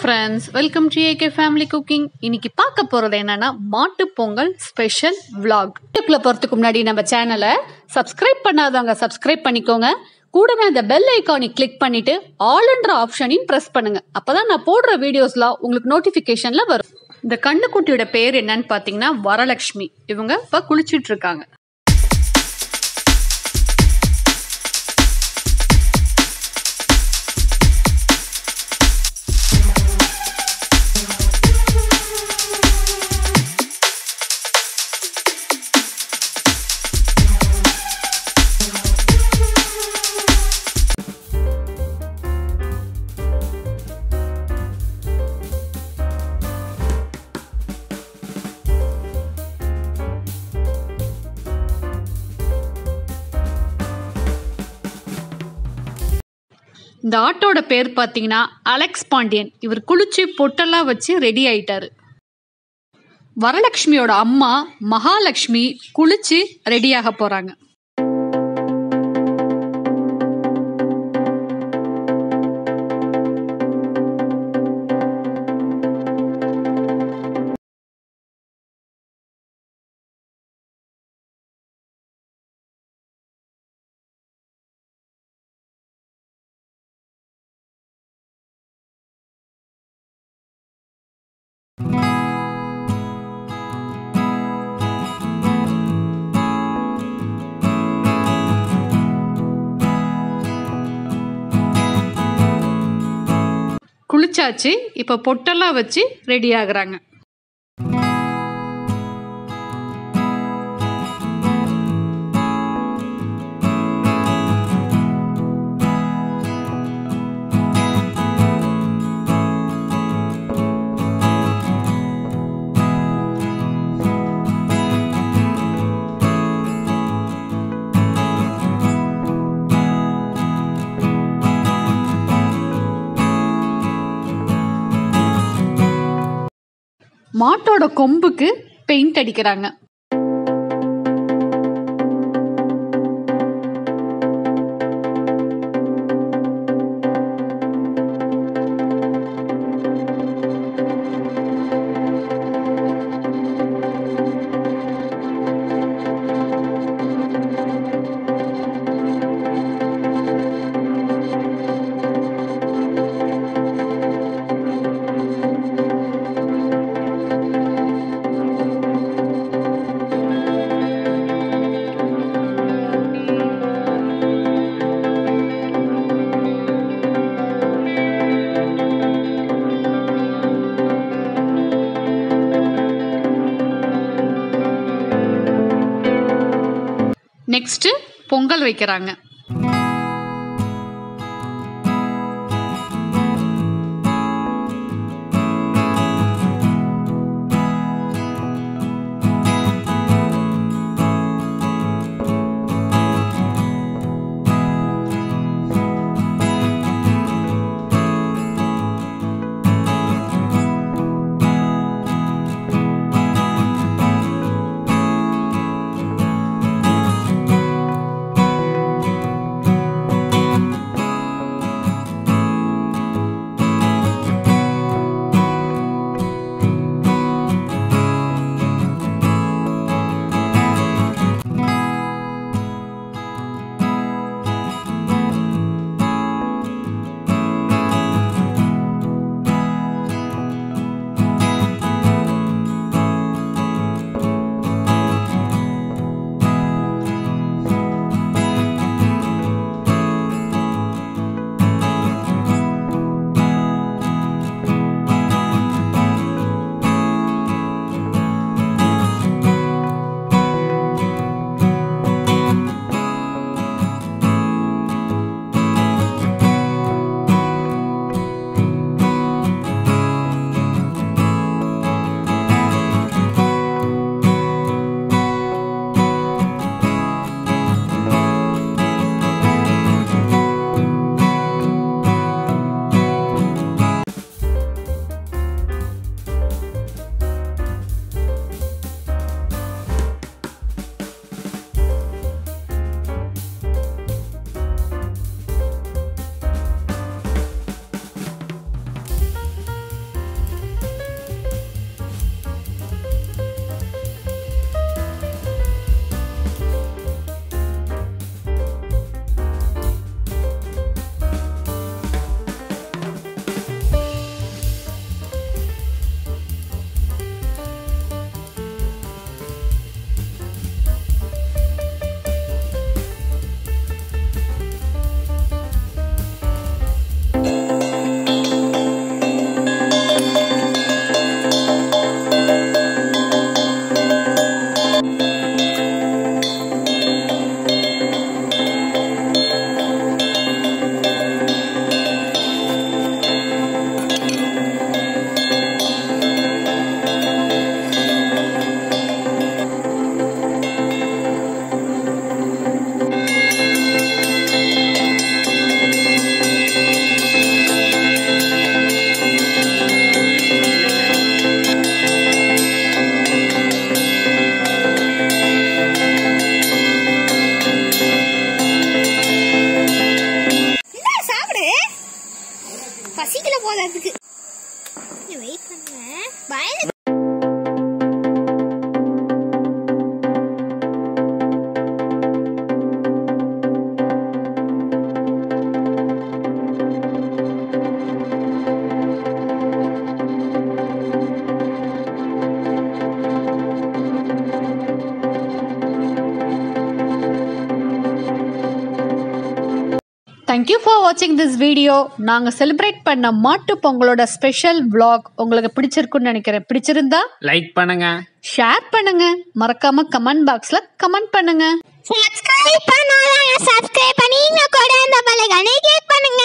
Friends welcome to AK family cooking இன்னைக்கு பார்க்க போகிறது என்னன்னா மாட்டுப் பொங்கல் ஸ்பெஷல் விளாக் வீடியோக்குள்ள போகிறதுக்கு முன்னாடி நம்ம சேனலை சப்ஸ்கிரைப் பண்ணாதவங்க சப்ஸ்கிரைப் பண்ணிக்கோங்க. கூடவே அந்த பெல் ஐக்கானை கிளிக் பண்ணிட்டு ஆல்ன்ற ஆப்ஷனையும் ப்ரெஸ் பண்ணுங்க. அப்பதான் நான் போடுற வீடியோஸ்லாம் உங்களுக்கு நோட்டிஃபிகேஷனில் வரும். இந்த கண்ணுக்குட்டியோட பேர் என்னன்னு பார்த்தீங்கன்னா வரலட்சுமி. இவங்க இப்போ குளிச்சுட்டு இருக்காங்க. இந்த ஆட்டோட பேர் பார்த்தீங்கன்னா அலெக்ஸ் பாண்டியன். இவர் குளிச்சு பொட்டெல்லாம் வச்சு ரெடி ஆயிட்டாரு. வரலட்சுமியோட அம்மா மகாலட்சுமி குளிச்சு ரெடியாக போகிறாங்க குளிச்சாச்சு இப்போ பொட்டெல்லாம் வச்சு ரெடி ஆகுறாங்க. மாட்டோட கொம்புக்கு பெயிண்ட் அடிக்கிறாங்க. நெக்ஸ்ட்டு பொங்கல் வைக்கிறாங்க. தேங்க்யூ ஃபார் வாட்சிங் திஸ் வீடியோ நாங்கள் செலிப்ரேட் பண்ண மாட்டு பொங்கலோட ஸ்பெஷல் விளாக் உங்களுக்கு பிடிச்சிருக்குன்னு நினைக்கிறேன். பிடிச்சிருந்தா லைக் பண்ணுங்க. ஷேர் பண்ணுங்க. மறக்காம கமெண்ட் பாக்ஸ்ல கமெண்ட் பண்ணுங்க. சப்ஸ்கிரைப் பண்ணாதா சப்ஸ்கிரைப் பண்ணி கூட இந்த பலகனை கிளிக் பண்ணுங்க.